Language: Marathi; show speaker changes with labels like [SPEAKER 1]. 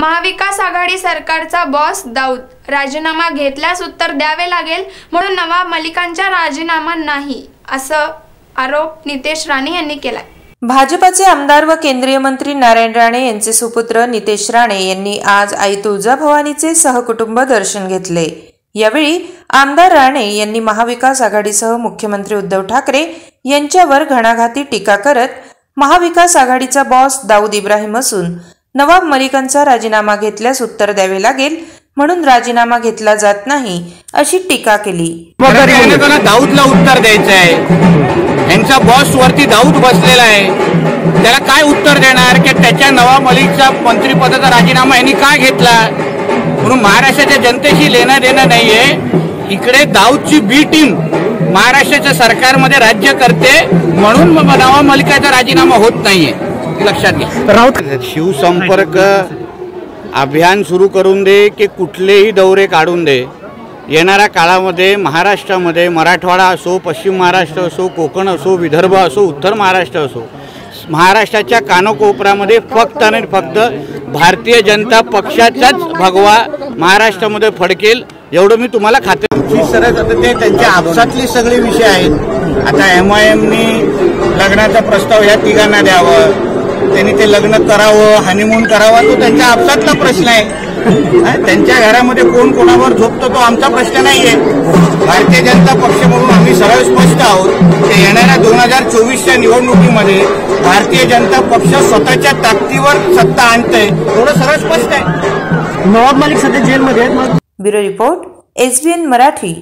[SPEAKER 1] महाविकास आघाडी सरकारचा बॉस दाऊद. राजीनामा घेतल्यास उत्तर द्यावे लागेल म्हणून नवाब मलिकांचा राजीनामा नाही असं आरोप नितेश राणे यांनी केलाय.
[SPEAKER 2] भाजपाचे आमदार व केंद्रीय मंत्री नारायण राणे यांचे सुपुत्र नितेश राणे यांनी आज आई तुळजाभवानीचे सहकुटुंब दर्शन घेतले. यावेळी आमदार राणे यांनी महाविकास आघाडीसह मुख्यमंत्री उद्धव ठाकरे यांच्यावर घणाघाती टीका करत महाविकास आघाडीचा बॉस दाऊद इब्राहिम असून नवाब मलिकांचा राजीनामा घेतल्यास उत्तर द्यावे लागेल म्हणून राजीनामा घेतला जात नाही अशी टीका केली.
[SPEAKER 3] दाऊदला उत्तर द्यायचं आहे. यांचा बॉस वरती दाऊद बसलेला आहे. त्याला काय उत्तर देणार? की त्याच्या नवाब मलिकचा मंत्रिपदाचा राजीनामा यांनी का घेतला? म्हणून महाराष्ट्राच्या जनतेशी लेणं देणं नाहीये. इकडे दाऊदची बी टीम महाराष्ट्राच्या सरकारमध्ये राज्य करते. म्हणून नवाब मलिकाचा राजीनामा होत नाहीये. लक्षात घ्या. शिवसंपर्क अभियान सुरू करून दे की कुठलेही दौरे काढून दे. येणाऱ्या काळामध्ये महाराष्ट्रामध्ये मराठवाडा असो पश्चिम महाराष्ट्र असो कोकण असो विदर्भ असो उत्तर महाराष्ट्र असो महाराष्ट्राच्या कानकोपऱ्यामध्ये फक्त आणि फक्त भारतीय जनता पक्षाचाच भगवा महाराष्ट्रामध्ये फडकेल एवढं मी तुम्हाला खाते सरळ जातं ते त्यांच्या आपसातले सगळे विषय आहेत. आता एम आय एमनी लग्नाचा प्रस्ताव ह्या तिघांना द्यावं. त्यांनी ते लग्न करावं हनीमून करावा तो त्यांच्या आपसातला प्रश्न आहे. त्यांच्या घरामध्ये कोण कोणावर झोपतो तो आमचा प्रश्न नाहीये. भारतीय जनता पक्ष म्हणून आम्ही सरळ स्पष्ट आहोत की येणाऱ्या दोन हजार चोवीसच्या निवडणुकीमध्ये भारतीय जनता पक्ष स्वतःच्या ताकदीवर सत्ता आणतंय. थोडं सरळ स्पष्ट आहे.
[SPEAKER 4] नवाब मालिक सध्या जेलमध्ये आहेत.
[SPEAKER 2] Bureau report SBN Marathi.